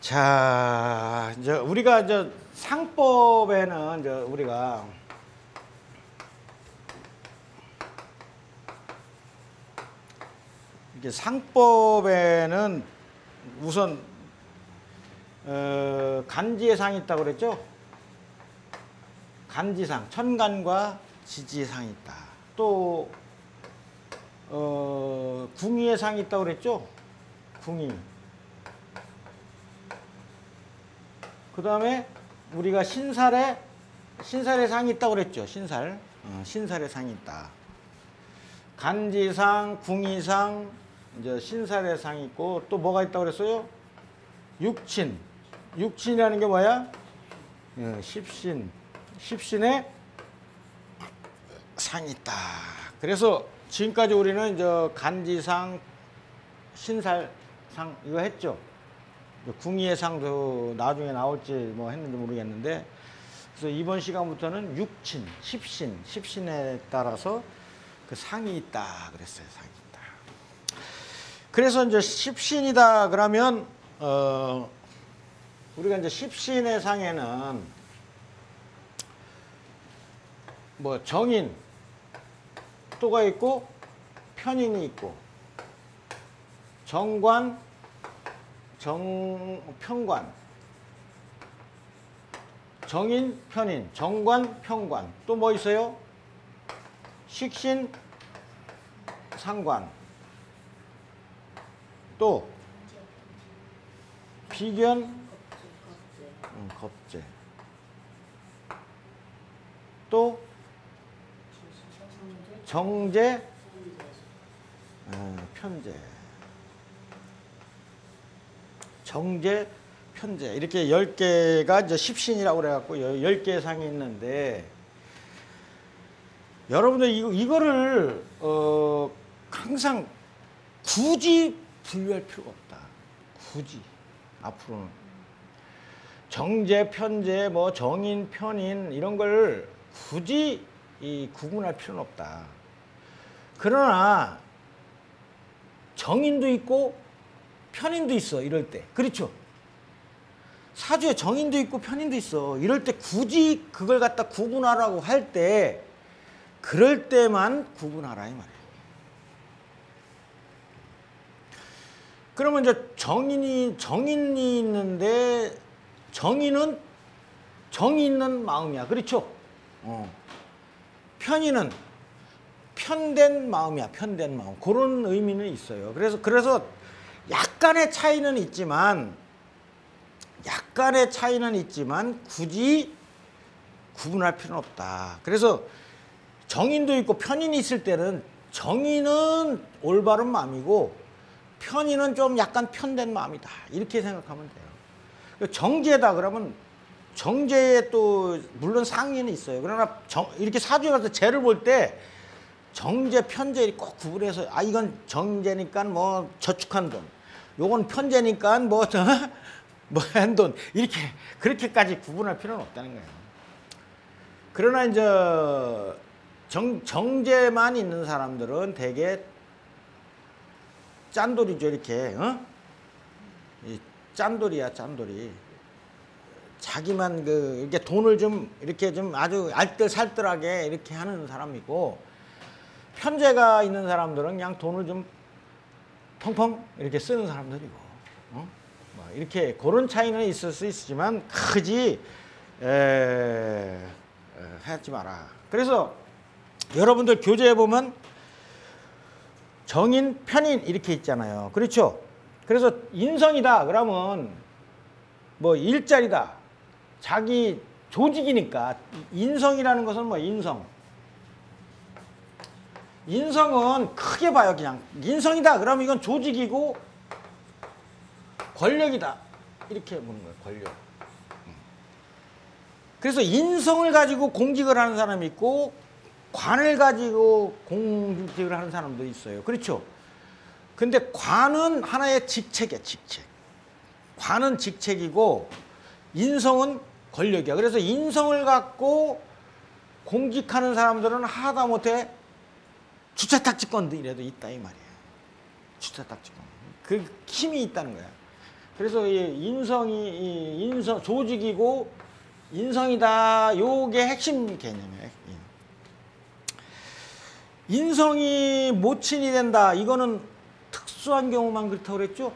자, 이제 우리가 이제 상법에는 이제 우리가 이게 상법에는 우선 어, 간지의 상이 있다고 그랬죠? 간지상, 천간과 지지상이 있다. 또 어, 궁의의 상이 있다고 그랬죠? 궁의. 그 다음에 우리가 신살에 신살의 상이 있다고 그랬죠? 신살. 어, 신살의 상이 있다. 간지상, 궁의상, 이제 신살의 상이 있고 또 뭐가 있다고 그랬어요? 육친. 육친이라는 게 뭐야? 어, 십신. 십신의 상이 있다. 그래서 지금까지 우리는 이제 간지상, 신살상 이거 했죠. 궁의의 상도 나중에 나올지 뭐 했는지 모르겠는데 그래서 이번 시간부터는 육친, 십신, 십신에 따라서 그 상이 있다 그랬어요. 상이 있다. 그래서 이제 십신이다 그러면 어 우리가 이제 십신의 상에는 뭐 정인 또가 있고 편인이 있고 정관 정 편관. 정인 편인. 정관 편관. 또 뭐 있어요? 식신 상관. 또 비견 음, 겁제. 또 정제 어, 편제 정제 편제 이렇게 10개가 이제 십신이라고 그래갖고 10개 상이 있는데 여러분들 이거, 이거를 어, 항상 굳이 분류할 필요가 없다. 굳이 앞으로는 정제, 편제, 뭐 정인, 편인 이런 걸 굳이 이 구분할 필요는 없다. 그러나 정인도 있고 편인도 있어 이럴 때. 그렇죠? 사주에 정인도 있고 편인도 있어. 이럴 때 굳이 그걸 갖다 구분하라고 할 때 그럴 때만 구분하라 이 말이에요 그러면 이제 정인이 정인이 있는데 정인은 정이 있는 마음이야. 그렇죠? 어. 편인은 편된 마음이야. 편된 마음. 그런 의미는 있어요. 그래서 그래서 약간의 차이는 있지만 약간의 차이는 있지만 굳이 구분할 필요는 없다. 그래서 정인도 있고 편인이 있을 때는 정인은 올바른 마음이고 편인은 좀 약간 편된 마음이다. 이렇게 생각하면 돼요. 정제다 그러면 정제에 또 물론 상위는 있어요. 그러나 정, 이렇게 사주에 가서 재를 볼 때 정제, 편제 꼭 구분해서 아 이건 정제니까 뭐 저축한 돈, 요건 편제니까 뭐 저 뭐한돈 이렇게 그렇게까지 구분할 필요는 없다는 거예요. 그러나 이제 정, 정제만 있는 사람들은 대개 짠돌이죠 이렇게 어? 이 짠돌이야 짠돌이. 자기만 그 이렇게 돈을 좀 이렇게 좀 아주 알뜰살뜰하게 이렇게 하는 사람이고 편제가 있는 사람들은 그냥 돈을 좀 펑펑 이렇게 쓰는 사람들이고 어? 뭐 이렇게 그런 차이는 있을 수 있지만 크지 에, 에, 하지 마라. 그래서 여러분들 교재에 보면 정인, 편인 이렇게 있잖아요. 그렇죠? 그래서 인성이다 그러면 뭐 일자리다 자기 조직이니까 인성이라는 것은 뭐 인성 인성은 크게 봐요 그냥. 인성이다. 그러면 이건 조직이고 권력이다. 이렇게 보는 거예요 권력. 그래서 인성을 가지고 공직을 하는 사람이 있고 관을 가지고 공직을 하는 사람도 있어요. 그렇죠? 근데 관은 하나의 직책이야 직책. 관은 직책이고 인성은 권력이야. 그래서 인성을 갖고 공직하는 사람들은 하다못해 주차 탁지권도 이라도 있다 이 말이야. 주차 탁지권. 그 힘이 있다는 거야. 그래서 이 인성이 이 인성 조직이고 인성이다. 요게 핵심 개념이에요. 인성이 모친이 된다. 이거는 특수한 경우만 그렇다고 그랬죠?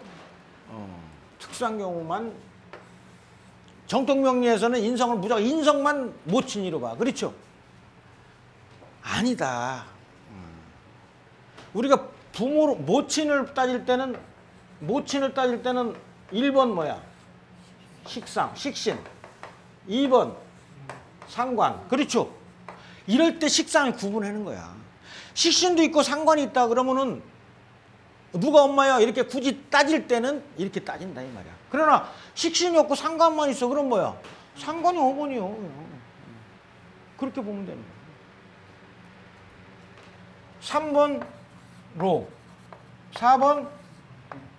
어, 특수한 경우만 정통명리에서는 인성을 무조건 인성만 모친이로 봐. 그렇죠? 아니다. 음. 우리가 부모로 모친을 따질 때는 모친을 따질 때는 1번 뭐야? 식상, 식신. 2번 상관. 그렇죠? 이럴 때 식상을 구분하는 거야. 식신도 있고 상관이 있다 그러면은 누가 엄마야 이렇게 굳이 따질 때는 이렇게 따진다 이 말이야. 그러나 식신이 없고 상관만 있어 그럼 뭐야? 상관이 어머니요. 그렇게 보면 되는 거야. 3번 로. 4번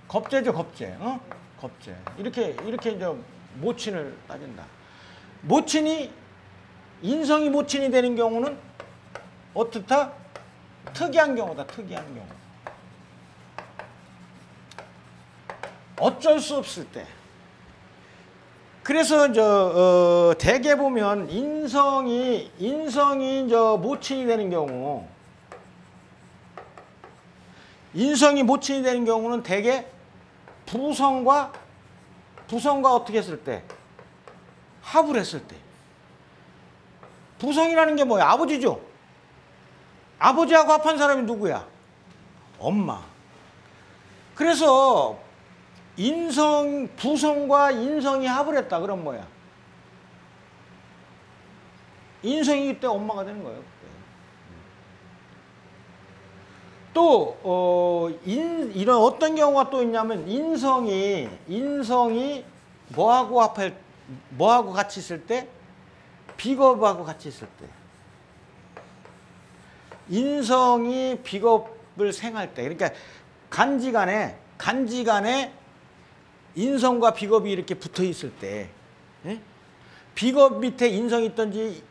겁재죠 겁재 어? 겁재. 이렇게 이렇게 이제 모친을 따진다. 모친이 인성이 모친이 되는 경우는 어떻다? 특이한 경우다 특이한 경우. 어쩔 수 없을 때. 그래서 저 어, 대개 보면 인성이 인성이 저 모친이 되는 경우 인성이 모친이 되는 경우는 대개 부성과 부성과 어떻게 했을 때 합을 했을 때 부성이라는 게 뭐야? 아버지죠. 아버지하고 합한 사람이 누구야? 엄마. 그래서 인성 부성과 인성이 합을 했다. 그럼 뭐야? 인성이 그때 엄마가 되는 거예요. 또 어, 인, 이런 어떤 경우가 또 있냐면 인성이 인성이 뭐하고 합할 뭐하고 같이 있을 때? 비겁하고 같이 있을 때. 인성이 비겁을 생할 때. 그러니까 간지간에 간지간에 인성과 비겁이 이렇게 붙어 있을 때. 예? 비겁 밑에 인성이 있든지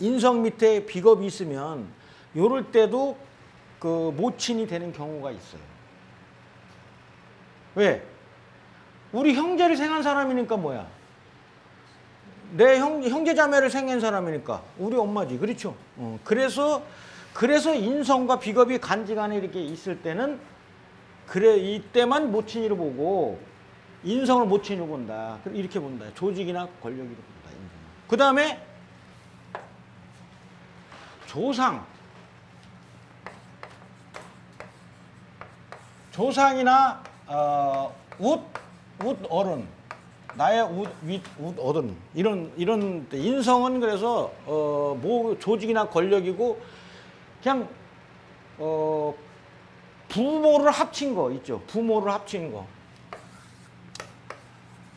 인성 밑에 비겁이 있으면 요럴 때도 그 모친이 되는 경우가 있어요. 왜? 우리 형제를 생한 사람이니까 뭐야? 내 형, 형제 자매를 생긴 사람이니까 우리 엄마지. 그렇죠? 어, 그래서 그래서 인성과 비겁이 간지간에 이렇게 있을 때는 그래 이때만 모친이로 보고 인성을 모친이로 본다. 이렇게 본다. 조직이나 권력이로 본다. 그 다음에 조상 조상이나 어, 웃, 웃 어른, 나의 웃, 윗, 웃 어른 이런 이런 인성은 그래서 어, 뭐 조직이나 권력이고 그냥 어, 부모를 합친 거 있죠. 부모를 합친 거.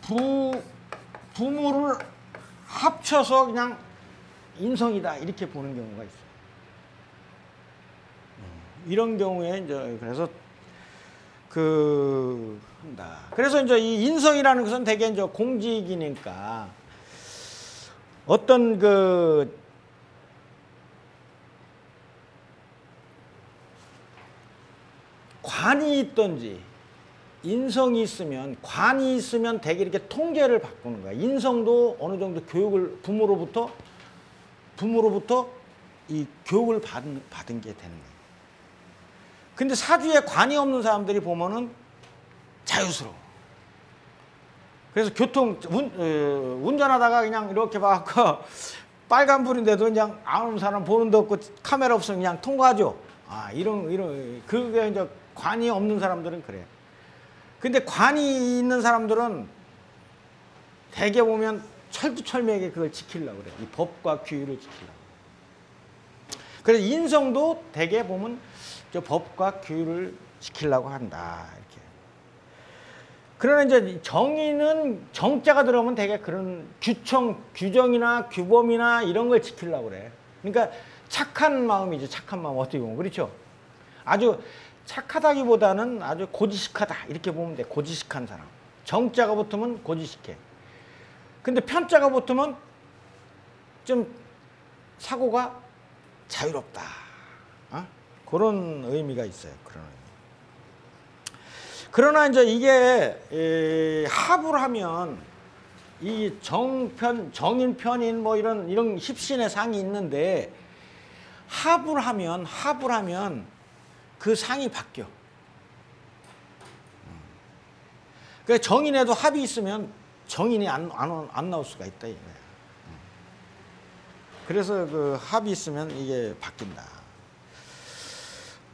부 부모를 합쳐서 그냥 인성이다 이렇게 보는 경우가 있어요. 음, 이런 경우에 이제 그래서 그 한다. 그래서 이제 이 인성이라는 것은 대개 이제 공직이니까 어떤 그 관이 있든지 인성이 있으면 관이 있으면 대개 이렇게 통제를 바꾸는 거야. 인성도 어느 정도 교육을 부모로부터 부모로부터 이 교육을 받은 받은 게 되는 거예요. 근데 사주에 관이 없는 사람들이 보면은 자유스러워. 그래서 교통 운, 어, 운전하다가 그냥 이렇게 봐갖고 빨간불인데도 그냥 아무 사람 보는 데 없고 카메라 없으면 그냥 통과하죠. 아 이런 이런 그게 이제 관이 없는 사람들은 그래. 근데 관이 있는 사람들은 대개 보면 철두철미하게 그걸 지키려고 그래. 이 법과 규율을 지키려고. 그래서 인성도 대개 보면 저 법과 규율을 지키려고 한다. 이렇게. 그러나 이제 정의는 정자가 들어오면 되게 그런 규청, 규정이나 규범이나 이런 걸 지키려고 그래. 그러니까 착한 마음이죠. 착한 마음 어떻게 보면 그렇죠. 아주 착하다기보다는 아주 고지식하다 이렇게 보면 돼. 고지식한 사람. 정자가 붙으면 고지식해. 근데 편자가 붙으면 좀 사고가 자유롭다. 그런 의미가 있어요. 그런 의미. 그러나 이제 이게 에, 합을 하면 이 정편, 정인, 편인 뭐 이런 이런 힙신의 상이 있는데 합을 하면 합을 하면 그 상이 바뀌어. 그 정인에도 합이 있으면 정인이 안, 안, 안 나올 수가 있다 이거야. 그래서 그 합이 있으면 이게 바뀐다.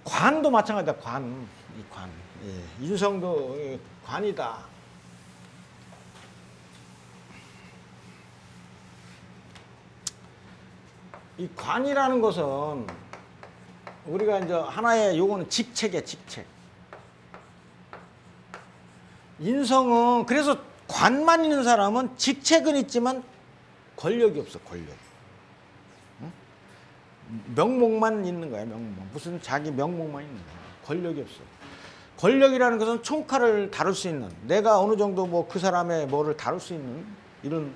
관도 마찬가지다. 관, 이 관. 예, 인성도 예, 관이다. 이 관이라는 것은 우리가 이제 하나의 요거는 직책이야, 직책. 인성은 그래서 관만 있는 사람은 직책은 있지만 권력이 없어, 권력. 응? 명목만 있는 거야, 명목. 무슨 자기 명목만 있는 거야. 권력이 없어. 권력이라는 것은 총칼을 다룰 수 있는 내가 어느 정도 뭐 그 사람의 뭐를 다룰 수 있는 이런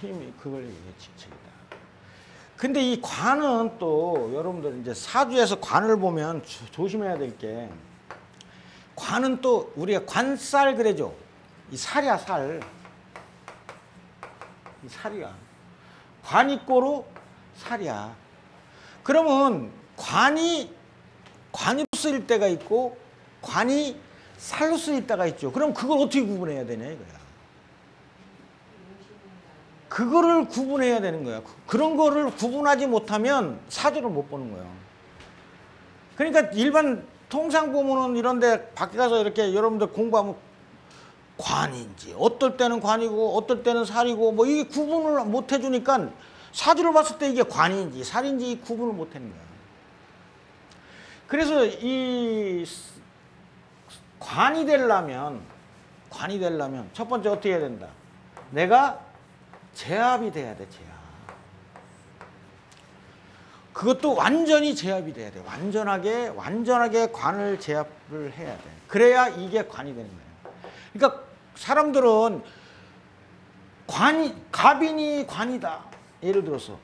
힘이 그걸 직책이다. 근데 이 관은 또 여러분들 이제 사주에서 관을 보면 조, 조심해야 될 게 관은 또 우리가 관살 그래죠. 이 살이야 살. 이 살이야. 관이 꼬로 살이야. 그러면 관이 관으로 쓰일 때가 있고 관이 살로 쓰일 때가 있죠. 그럼 그걸 어떻게 구분해야 되냐 이거야. 그거를 구분해야 되는 거야. 그런 거를 구분하지 못하면 사주를 못 보는 거예요. 그러니까 일반 통상 보면은 이런데 밖에 가서 이렇게 여러분들 공부하면 관인지 어떨 때는 관이고 어떨 때는 살이고 뭐 이게 구분을 못 해주니까 사주를 봤을 때 이게 관인지 살인지 구분을 못 하는 거야. 그래서 이 관이 되려면 관이 되려면 첫 번째 어떻게 해야 된다? 내가 제압이 돼야 돼. 그것도 완전히 제압이 돼야 돼. 완전하게 완전하게 관을 제압을 해야 돼. 그래야 이게 관이 되는 거예요. 그러니까 사람들은 관이 갑인이 관이다. 예를 들어서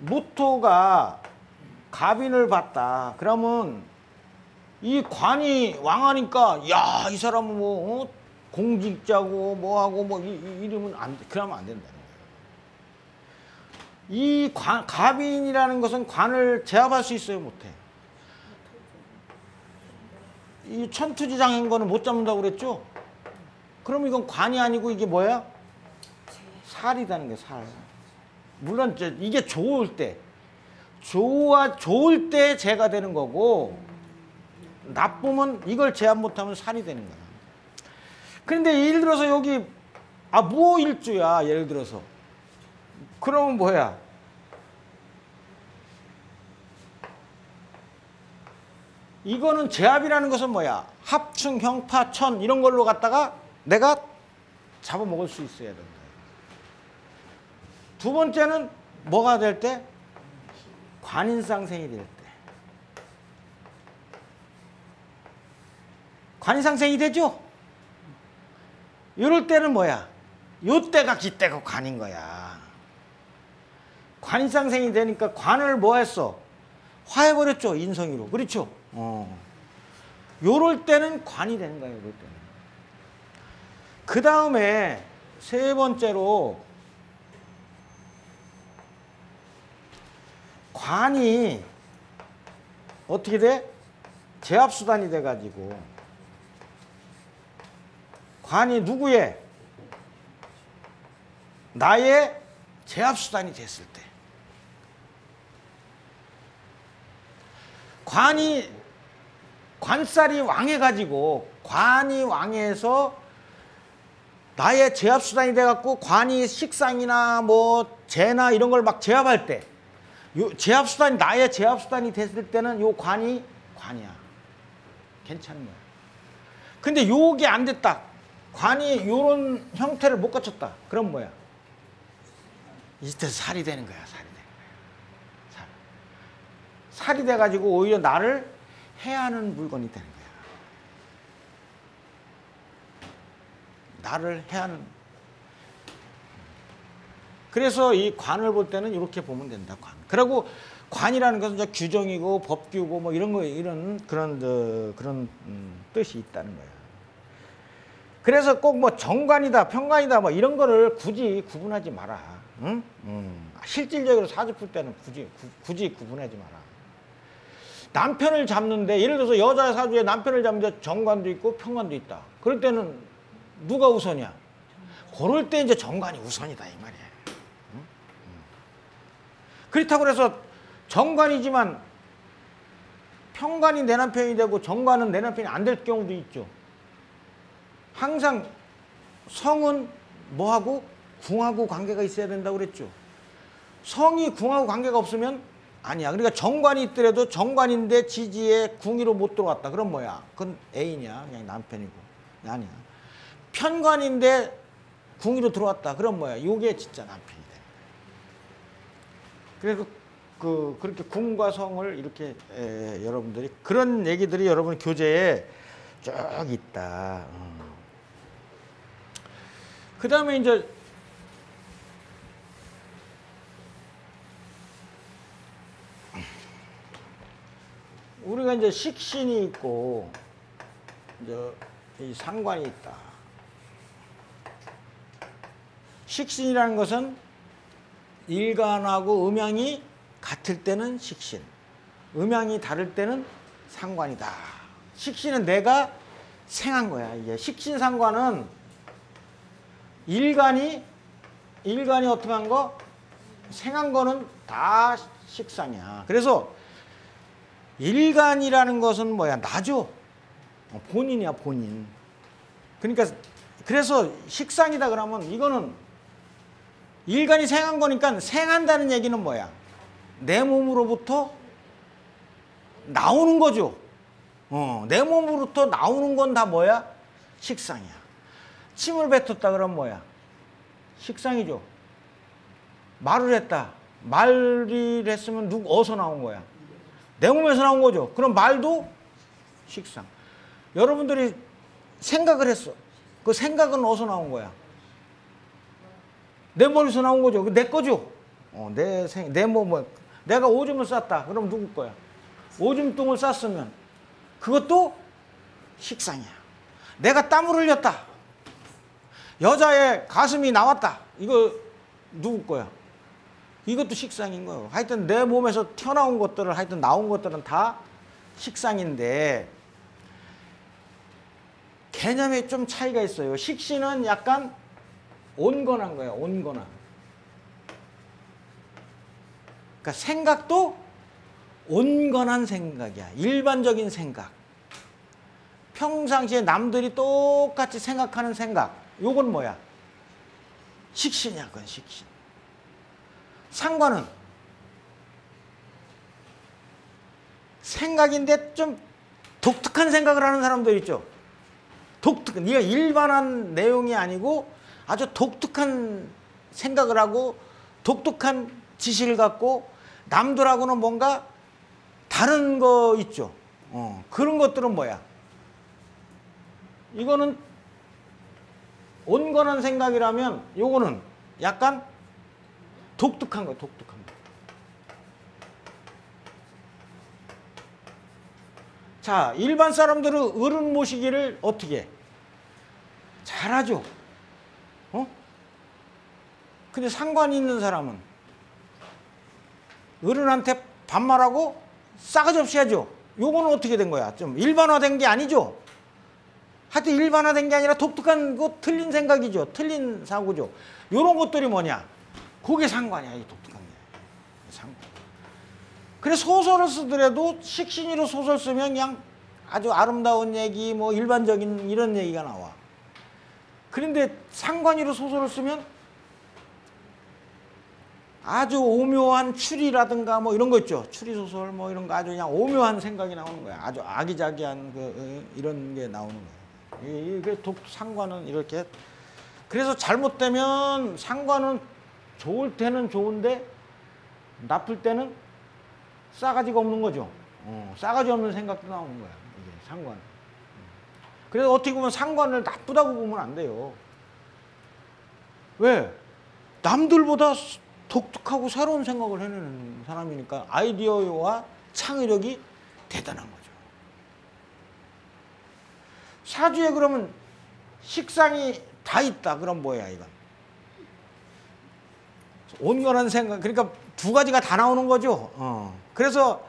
무토가 갑인을 봤다. 그러면 이 관이 왕하니까 야 이 사람은 뭐 어? 공직자고 뭐하고 뭐 이, 이, 이러면 안 돼. 그러면 안 된다는 거예요. 이 관, 갑인이라는 것은 관을 제압할 수 있어요 못해. 이 천투지장인 거는 못 잡는다고 그랬죠? 그럼 이건 관이 아니고 이게 뭐야? 살이라는 게 살. 물론 이게 좋을 때 좋아 좋을 때 재가 되는 거고 나쁘면 이걸 제압 못하면 살이 되는 거야. 그런데 예를 들어서 여기 아 무호일주야 예를 들어서 그러면 뭐야? 이거는 제압이라는 것은 뭐야? 합충, 형파, 천 이런 걸로 갖다가 내가 잡아먹을 수 있어야 된다. 두 번째는 뭐가 될 때? 관인상생이 될 때. 관인상생이 되죠? 이럴 때는 뭐야? 요 때가 기때가 관인 거야. 관인상생이 되니까 관을 뭐 했어? 화해버렸죠, 인성이로. 그렇죠? 어. 요럴 때는 관이 되는 거예요, 요럴 때는. 그 다음에 세 번째로 관이 어떻게 돼? 제압수단이 돼가지고 관이 누구의? 나의 제압수단이 됐을 때 관이 관살이 왕해가지고 관이 왕해서 나의 제압수단이 돼갖고 관이 식상이나 뭐 재나 이런 걸 막 제압할 때 요 제압수단이 나의 제압수단이 됐을 때는 요 관이 관이야. 괜찮은 거야. 근데 요게 안 됐다. 관이 요런 형태를 못 갖췄다. 그럼 뭐야? 이때 살이 되는 거야. 살이 되는 거야. 살. 살이 돼가지고 오히려 나를 해하는 물건이 되는 거야. 나를 해하는. 그래서 이 관을 볼 때는 이렇게 보면 된다. 관. 그리고 관이라는 것은 이제 규정이고 법규고 뭐 이런 거 이런 그런 저, 그런 음, 뜻이 있다는 거야. 그래서 꼭 뭐 정관이다, 평관이다, 뭐 이런 거를 굳이 구분하지 마라. 응? 음. 실질적으로 사주 풀 때는 굳이 구, 굳이 구분하지 마라. 남편을 잡는데 예를 들어서 여자 사주에 남편을 잡는데 정관도 있고 평관도 있다. 그럴 때는 누가 우선이야? 그럴 때 이제 정관이 우선이다 이 말이야. 그렇다고 해서 정관이지만 평관이 내 남편이 되고 정관은 내 남편이 안 될 경우도 있죠. 항상 성은 뭐하고 궁하고 관계가 있어야 된다고 그랬죠. 성이 궁하고 관계가 없으면 아니야. 그러니까 정관이 있더라도 정관인데 지지에 궁위로 못 들어왔다. 그럼 뭐야? 그건 애인이야. 그냥 남편이고. 아니야. 편관인데 궁위로 들어왔다. 그럼 뭐야? 요게 진짜 남편이 돼. 그래서 그 그렇게 궁과 성을 이렇게 에, 여러분들이 그런 얘기들이 여러분 교재에 쭉 있다. 음. 그 다음에 이제 우리가 이제 식신이 있고 이제 이 상관이 있다. 식신이라는 것은 일간하고 음양이 같을 때는 식신, 음양이 다를 때는 상관이다. 식신은 내가 생한 거야. 이게 식신 상관은 일간이 일간이 어떻게 한 거? 생한 거는 다 식상이야. 그래서 일간이라는 것은 뭐야? 나죠. 어, 본인이야, 본인. 그러니까 그래서 식상이다 그러면 이거는 일간이 생한 거니까 생한다는 얘기는 뭐야? 내 몸으로부터 나오는 거죠. 어, 내 몸으로부터 나오는 건 다 뭐야? 식상이야. 침을 뱉었다 그러면 뭐야? 식상이죠. 말을 했다. 말을 했으면 누구 어디서 나온 거야? 내 몸에서 나온 거죠. 그럼 말도 식상. 여러분들이 생각을 했어. 그 생각은 어디서 나온 거야? 내 머리에서 나온 거죠. 내 거죠. 어, 내 생, 내 몸, 내가 오줌을 쌌다. 그럼 누구 거야? 오줌똥을 쌌으면 그것도 식상이야. 내가 땀을 흘렸다. 여자의 가슴이 나왔다. 이거 누구 거야? 이것도 식상인 거예요. 하여튼 내 몸에서 튀어나온 것들을 하여튼 나온 것들은 다 식상인데 개념에 좀 차이가 있어요. 식신은 약간 온건한 거예요. 온건한. 그러니까 생각도 온건한 생각이야. 일반적인 생각. 평상시에 남들이 똑같이 생각하는 생각. 요건 뭐야? 식신이야, 그건 식신. 상관은 생각인데 좀 독특한 생각을 하는 사람들 있죠. 독특, 네가 일반한 내용이 아니고 아주 독특한 생각을 하고 독특한 지식을 갖고 남들하고는 뭔가 다른 거 있죠. 어, 그런 것들은 뭐야? 이거는 온건한 생각이라면 요거는 약간 독특한 거, 독특한 거. 자, 일반 사람들은 어른 모시기를 어떻게 해? 잘하죠. 어? 근데 상관이 있는 사람은 어른한테 반말하고 싸가지 없이 하죠. 요거는 어떻게 된 거야? 좀 일반화된 게 아니죠. 하여튼 일반화된 게 아니라 독특한 거 틀린 생각이죠. 틀린 사고죠. 요런 것들이 뭐냐? 그게 상관이야. 이 독특한 게. 상관. 그래 소설을 쓰더라도 식신이로 소설 쓰면 그냥 아주 아름다운 얘기 뭐 일반적인 이런 얘기가 나와. 그런데 상관이로 소설을 쓰면 아주 오묘한 추리라든가 뭐 이런 거 있죠. 추리 소설 뭐 이런 거 아주 그냥 오묘한 생각이 나오는 거야. 아주 아기자기한 그 어, 이런 게 나오는 거야. 이게 독 상관은 이렇게 그래서 잘못되면 상관은 좋을 때는 좋은데 나쁠 때는 싸가지가 없는 거죠. 어, 싸가지 없는 생각도 나오는 거야. 이게 상관. 그래서 어떻게 보면 상관을 나쁘다고 보면 안 돼요. 왜? 남들보다 독특하고 새로운 생각을 해내는 사람이니까 아이디어와 창의력이 대단한 거죠. 사주에 그러면 식상이 다 있다. 그럼 뭐야 이건? 온건한 생각. 그러니까 두 가지가 다 나오는 거죠. 어. 그래서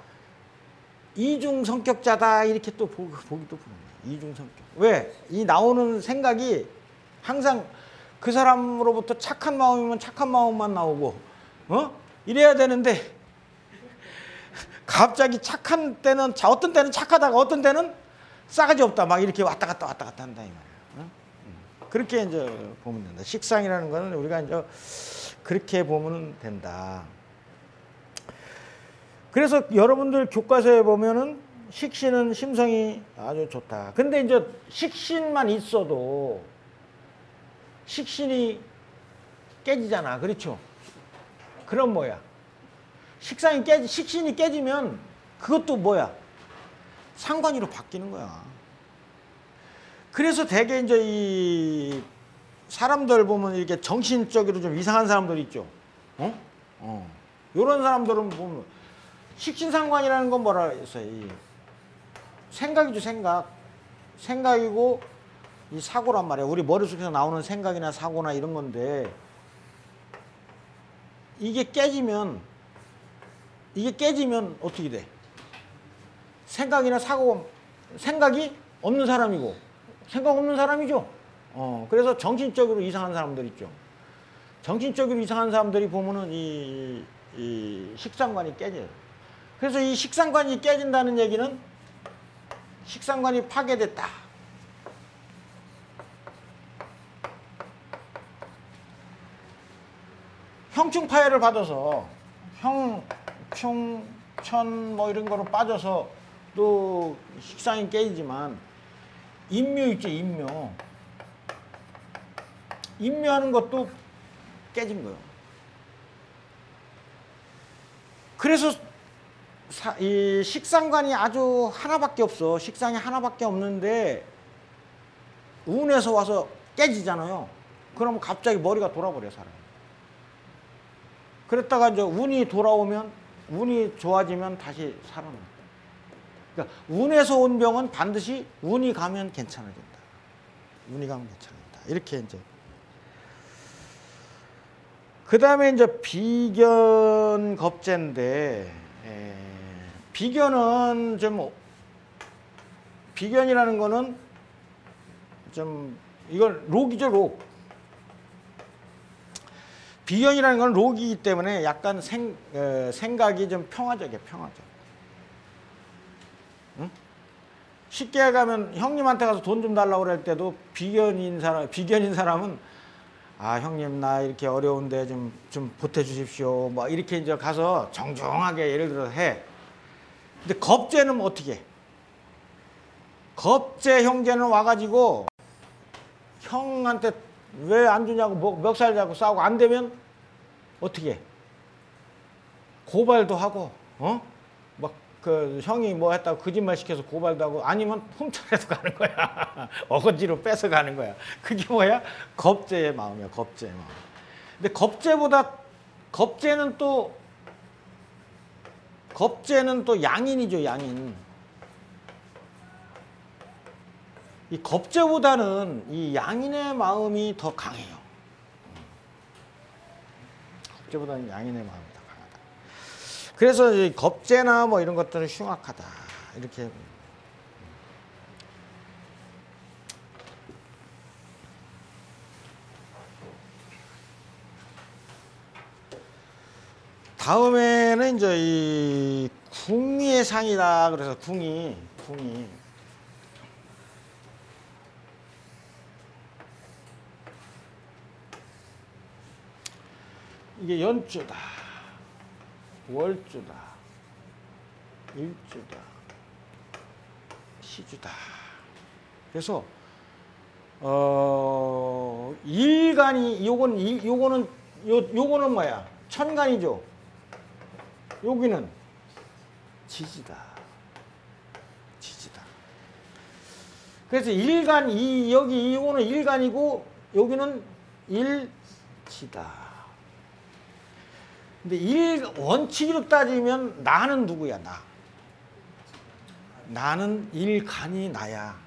이중 성격자다 이렇게 또 보, 보기도 보는 거예요. 이중 성격. 왜? 이 나오는 생각이 항상 그 사람으로부터 착한 마음이면 착한 마음만 나오고, 어? 이래야 되는데 갑자기 착한 때는 자 어떤 때는 착하다가 어떤 때는 싸가지 없다 막 이렇게 왔다 갔다 왔다 갔다 한다 이 말이야. 어? 음. 그렇게 이제 보면 된다. 식상이라는 거는 우리가 이제 그렇게 보면 된다. 그래서 여러분들 교과서에 보면은 식신은 심성이 아주 좋다. 근데 이제 식신만 있어도 식신이 깨지잖아. 그렇죠? 그럼 뭐야? 식상이 깨지, 식신이 깨지면 그것도 뭐야? 상관이로 바뀌는 거야. 그래서 대개 이제 이 사람들 보면 이렇게 정신적으로 좀 이상한 사람들 있죠. 어? 어. 이런 사람들은 보면 식신상관이라는 건 뭐라 했어요? 이 생각이죠, 생각. 생각이고 이 사고란 말이야. 우리 머릿속에서 나오는 생각이나 사고나 이런 건데 이게 깨지면 이게 깨지면 어떻게 돼? 생각이나 사고 생각이 없는 사람이고 생각 없는 사람이죠. 어, 그래서 정신적으로 이상한 사람들 있죠. 정신적으로 이상한 사람들이 보면은 이, 이 식상관이 깨져요. 그래서 이 식상관이 깨진다는 얘기는 식상관이 파괴됐다. 형충 파열을 받아서 형, 충, 천 뭐 이런 거로 빠져서 또 식상이 깨지지만 인묘 있죠 인묘 인묘하는 것도 깨진 거예요. 그래서 사, 이 식상관이 아주 하나밖에 없어. 식상이 하나밖에 없는데 운에서 와서 깨지잖아요. 그러면 갑자기 머리가 돌아버려 사람. 그랬다가 이제 운이 돌아오면 운이 좋아지면 다시 살아나. 그러니까 운에서 온 병은 반드시 운이 가면 괜찮아진다. 운이 가면 괜찮아진다. 이렇게 이제. 그 다음에 이제 비견 겁제인데 에, 비견은 좀 비견이라는 거는 좀 이건 록이죠 록. 비견이라는 건 록이기 때문에 약간 생, 어, 생각이 좀 평화적이에요 평화적. 응? 쉽게 가면 형님한테 가서 돈 좀 달라고 그럴 때도 비견인 사람 비견인 사람은 아 형님 나 이렇게 어려운데 좀 좀 보태 주십시오 뭐 이렇게 이제 가서 정중하게 예를 들어 해 근데 겁제는 어떻게 해? 겁제 형제는 와가지고 형한테 왜 안 주냐고 뭐, 멱살 잡고 싸우고 안 되면 어떻게 해? 고발도 하고 어? 막 그 형이 뭐 했다고 거짓말 시켜서 고발도 하고 아니면 훔쳐내도 가는 거야. 어거지로 뺏어 가는 거야. 그게 뭐야? 겁제의 마음이야. 겁제의 마음. 근데 겁제보다 겁제는 또 겁제는 또 양인이죠, 양인. 이 겁제보다는 이 양인의 마음이 더 강해요. 겁제보다는 양인의 마음이 더 강하다. 그래서 이 겁제나 뭐 이런 것들은 흉악하다. 이렇게 다음에는 이제 이 궁의의 상이다. 그래서 궁이, 궁이. 이게 연주다. 월주다. 일주다. 시주다. 그래서 어 일간이 요건 일 요거는 요 요거는 뭐야? 천간이죠. 여기는 지지다. 지지다. 그래서 일간 이 여기 이거는 일간이고 여기는 일지다. 근데 일 원칙으로 따지면 나는 누구야 나? 나는 일간이 나야.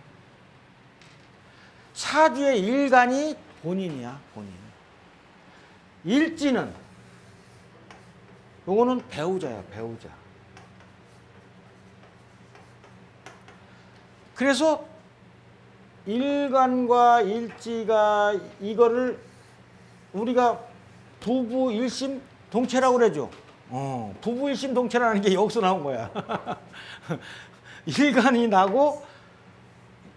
사주의 일간이 본인이야, 본인. 일지는 요거는 배우자야, 배우자. 그래서 일간과 일지가 이거를 우리가 부부 일심 동체라고 그러죠. 어, 부부 일심 동체라는 게 여기서 나온 거야. 일간이 나고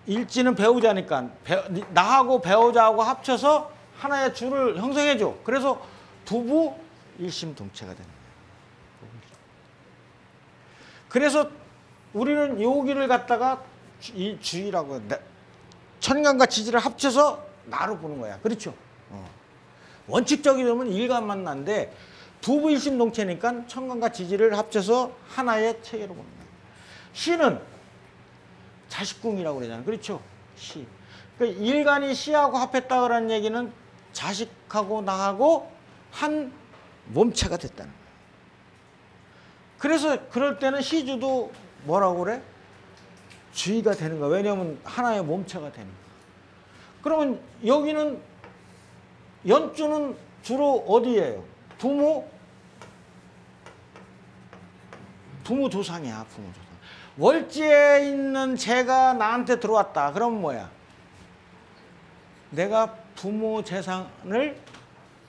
일지는 배우자니까 배, 나하고 배우자하고 합쳐서 하나의 줄을 형성해 줘. 그래서 부부 일심 동체가 되는 거야. 그래서 우리는 여기를 갖다가 이 주의라고 천간과 지지를 합쳐서 나로 보는 거야. 그렇죠? 어. 원칙적이면 일간만 난데 부부 일심 동체니까 천간과 지지를 합쳐서 하나의 체계로 거야. 시는 자식궁이라고 그러잖아. 그렇죠? 시. 그러니까 일간이 시하고 합했다라는 얘기는 자식하고 나하고 한 몸체가 됐다는. 그래서 그럴 때는 시주도 뭐라고 그래? 주의가 되는 거야. 왜냐하면 하나의 몸체가 되는 거야. 그러면 여기는 연주는 주로 어디예요? 부모? 부모 조상이야, 부모 조상. 월지에 있는 재가 나한테 들어왔다. 그럼 뭐야? 내가 부모 재산을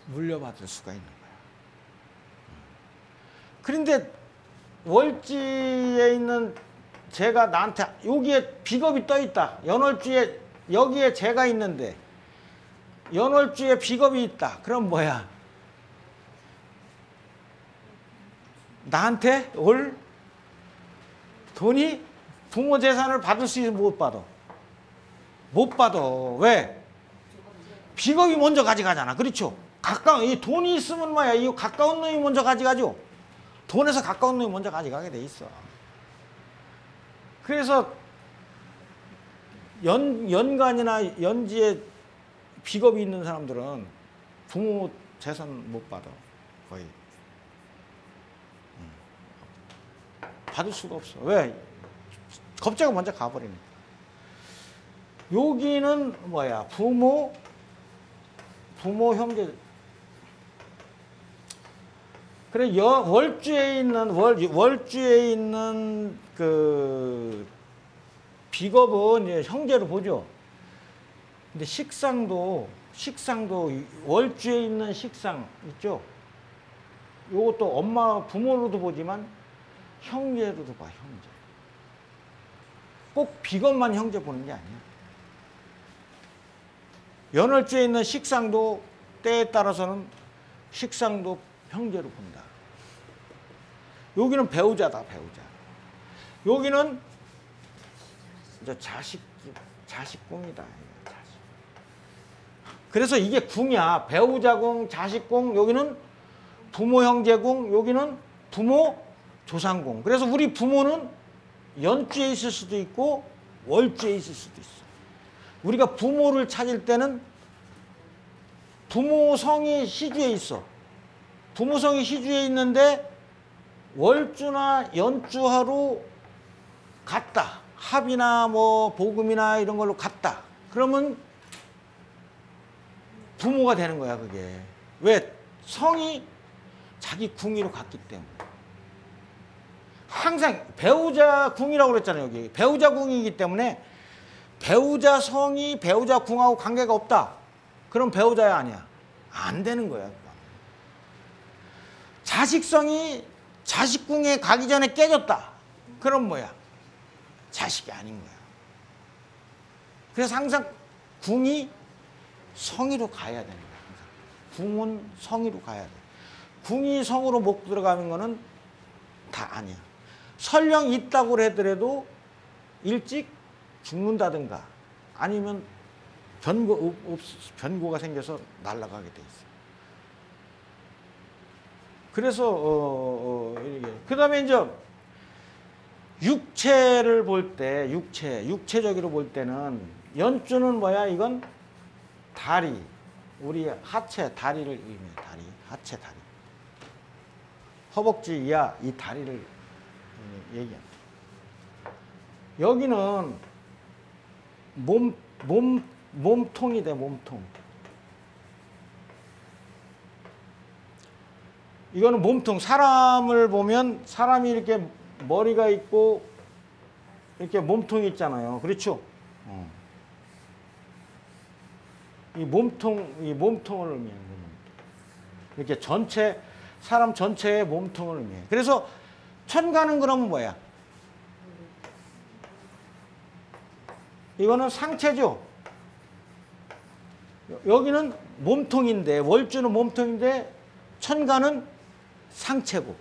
물려받을 수가 있는 거야. 그런데 월지에 있는 재가 나한테 여기에 비겁이 떠 있다. 연월주에 여기에 재가 있는데 연월주에 비겁이 있다. 그럼 뭐야? 나한테 올 돈이 부모 재산을 받을 수 있어 못 받아. 못 받아. 왜? 비겁이 먼저 가져가잖아. 그렇죠? 가까운 이 돈이 있으면 뭐야? 이 가까운 놈이 먼저 가져가죠. 돈에서 가까운 놈이 먼저 가져가게 돼 있어. 그래서 연 연간이나 연지에 비겁이 있는 사람들은 부모 재산 못 받아 거의. 받을 수가 없어. 왜? 겁자가 먼저 가버리니까. 여기는 뭐야? 부모, 부모, 형제. 그래, 여, 월주에 있는, 월, 월주에 있는 그 비겁은 이제 형제로 보죠. 근데 식상도, 식상도 월주에 있는 식상 있죠? 요것도 엄마, 부모로도 보지만 형제로도 봐, 형제. 꼭 비건만 형제 보는 게 아니야. 연월주에 있는 식상도 때에 따라서는 식상도 형제로 본다. 여기는 배우자다, 배우자. 여기는 이제 자식, 자식궁이다. 자식. 그래서 이게 궁이야. 배우자 궁, 자식 궁, 여기는 부모 형제 궁, 여기는 부모 조상공. 그래서 우리 부모는 연주에 있을 수도 있고 월주에 있을 수도 있어. 우리가 부모를 찾을 때는 부모성이 시주에 있어. 부모성이 시주에 있는데 월주나 연주하로 갔다. 합이나 뭐 복음이나 이런 걸로 갔다. 그러면 부모가 되는 거야, 그게. 왜? 성이 자기 궁위로 갔기 때문에. 항상 배우자 궁이라고 그랬잖아요 여기. 배우자 궁이기 때문에 배우자 성이 배우자 궁하고 관계가 없다. 그럼 배우자야 아니야? 안 되는 거야 자식성이 자식궁에 가기 전에 깨졌다. 그럼 뭐야? 자식이 아닌 거야. 그래서 항상 궁이 성의로 가야 되는 거야 항상. 궁은 성의로 가야 돼. 궁이 성으로 못 들어가는 거는 다 아니야 설령 있다고 하더라도 일찍 죽는다든가 아니면 변고, 변고가 생겨서 날아가게 돼 있어요. 그래서 어, 어, 이게. 그다음에 이제 육체를 볼 때 육체 육체적으로 볼 때는 연주는 뭐야? 이건 다리. 우리 하체 다리를 의미해 다리. 하체 다리. 허벅지 이하 이 다리를 얘기합니다. 여기는 몸, 몸 몸통이 돼 몸통. 이거는 몸통. 사람을 보면 사람이 이렇게 머리가 있고 이렇게 몸통이 있잖아요. 그렇죠? 어. 이 몸통, 이 몸통을 의미하는 거예요. 이렇게 전체 사람 전체의 몸통을 의미해. 그래서 천가는 그러면 뭐야? 이거는 상체죠. 여기는 몸통인데 월주는 몸통인데 천가는 상체고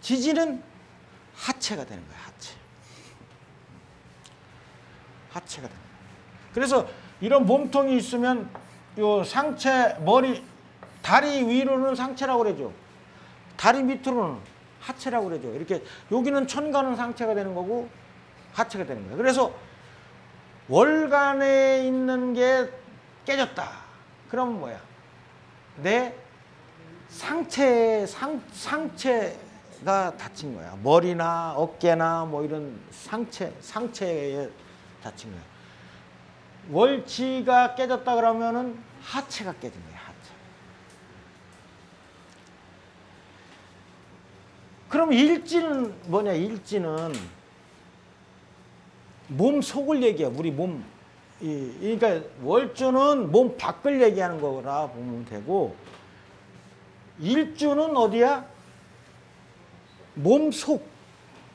지지는 하체가 되는 거야. 하체. 하체가 되는 거야. 그래서 이런 몸통이 있으면 요 상체 머리 다리 위로는 상체라고 그러죠. 다리 밑으로는 하체라고 그러죠. 이렇게 여기는 천간은 상체가 되는 거고 하체가 되는 거예요. 그래서 월간에 있는 게 깨졌다. 그러면 뭐야? 내 상체 상 상체가 다친 거야. 머리나 어깨나 뭐 이런 상체 상체에 다친 거야. 월치가 깨졌다 그러면은 하체가 깨진 거야. 하체. 그럼 일지는 뭐냐? 일지는 몸 속을 얘기야. 우리 몸. 이, 그러니까 월주는 몸 밖을 얘기하는 거라 보면 되고 일주는 어디야? 몸 속.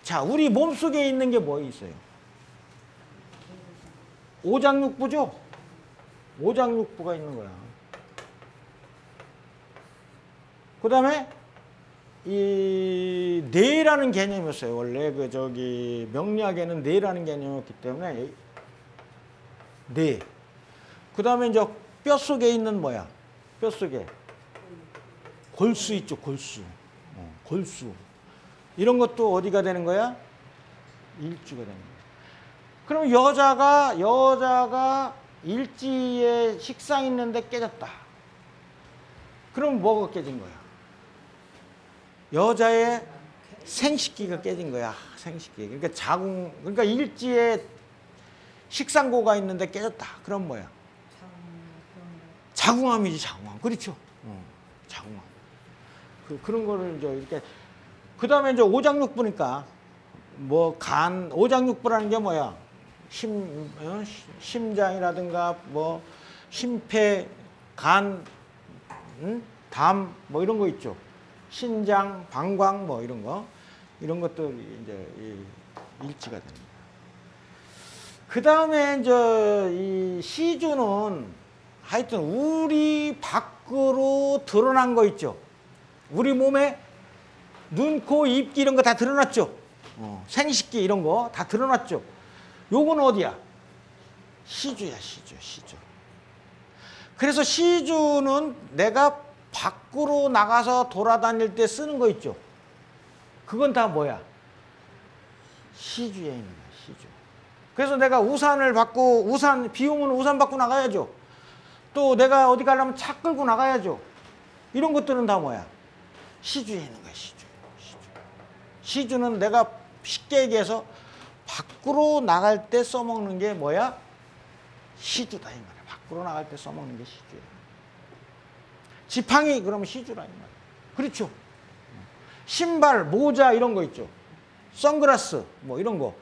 자, 우리 몸 속에 있는 게 뭐 있어요? 오장육부죠? 오장육부가 있는 거야. 그 다음에 이 뇌라는 개념이었어요. 원래 그 저기 명리학에는 뇌라는 개념이었기 때문에 뇌. 그 다음에 이제 뼈 속에 있는 뭐야? 뼈 속에 골수 있죠. 골수. 어, 골수. 이런 것도 어디가 되는 거야? 일주가 되는 거야. 그럼 여자가 여자가 일지에 식상 있는데 깨졌다. 그럼 뭐가 깨진 거야? 여자의 생식기가 깨진 거야. 생식기. 그러니까 자궁 그러니까 일지에 식상고가 있는데 깨졌다. 그럼 뭐야? 자궁암이지 자궁암. 그렇죠. 어, 자궁암. 그, 그런 거를 이제 이렇게 그 다음에 이제 오장육부니까 뭐 간 오장육부라는 게 뭐야? 심 어? 심장이라든가 뭐 심폐 간 음? 담, 뭐 이런 거 있죠. 신장, 방광, 뭐 이런 거. 이런 것들이 이제 이 일치가 됩니다. 그 다음에 이제 이 시주는 하여튼 우리 밖으로 드러난 거 있죠. 우리 몸에 눈, 코, 입, 귀 이런 거 다 드러났죠. 어, 생식기 이런 거 다 드러났죠. 요건 어디야? 시주야, 시주, 시주. 그래서 시주는 내가 밖으로 나가서 돌아다닐 때 쓰는 거 있죠. 그건 다 뭐야? 시주에 있는 거야, 시주. 그래서 내가 우산을 받고, 우산, 비 오면 우산 받고 나가야죠. 또 내가 어디 가려면 차 끌고 나가야죠. 이런 것들은 다 뭐야? 시주에 있는 거야, 시주. 시주. 시주는 내가 쉽게 얘기해서 밖으로 나갈 때 써먹는 게 뭐야? 시주다, 이 말이야. 밖으로 나갈 때 써먹는 게 시주야. 지팡이 그러면 시주라 이 말이야. 그렇죠. 신발, 모자 이런 거 있죠. 선글라스 뭐 이런 거.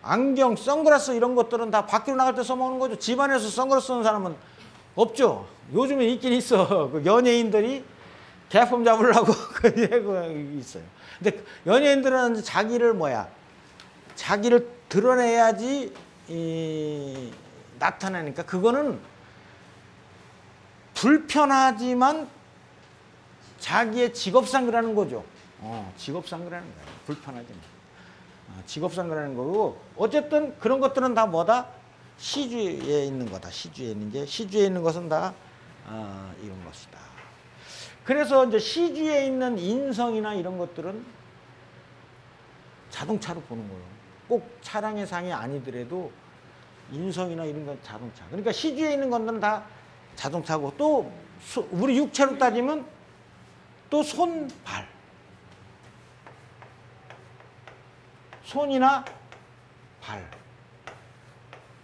안경, 선글라스 이런 것들은 다 밖으로 나갈 때 써먹는 거죠. 집안에서 선글라스 쓰는 사람은 없죠. 요즘에 있긴 있어. 그 연예인들이 대품 잡으려고 그 있어요. 근데 연예인들은 자기를 뭐야? 자기를 드러내야지 이, 나타나니까 그거는 불편하지만 자기의 직업상이라는 거죠. 어, 직업상이라는 거예요. 불편하지만. 어, 직업상이라는 거고 어쨌든 그런 것들은 다 뭐다? 시주에 있는 거다. 시주에 있는 게 시주에 있는 것은 다 어, 이런 것이다. 그래서 이제 시주에 있는 인성이나 이런 것들은 자동차로 보는 거예요. 꼭 차량의 상이 아니더라도 인성이나 이런 건 자동차. 그러니까 시주에 있는 것들은 다 자동차고 또 우리 육체로 따지면 또 손, 발. 손이나 발.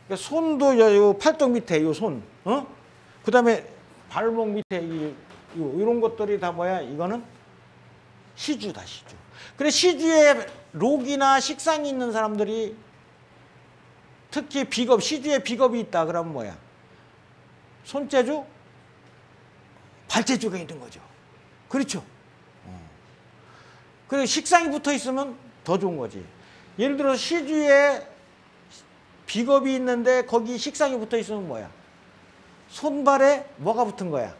그러니까 손도 요, 요 팔뚝 밑에 요 손, 어? 그 다음에 발목 밑에 이 요, 이런 것들이 다 뭐야? 이거는 시주다 시주. 그래 시주에 록이나 식상이 있는 사람들이 특히 비겁 시주에 비겁이 있다 그러면 뭐야? 손재주, 발재주가 있는 거죠. 그렇죠. 어. 그리고 식상이 붙어 있으면 더 좋은 거지. 예를 들어 시주에 비겁이 있는데 거기 식상이 붙어 있으면 뭐야? 손발에 뭐가 붙은 거야?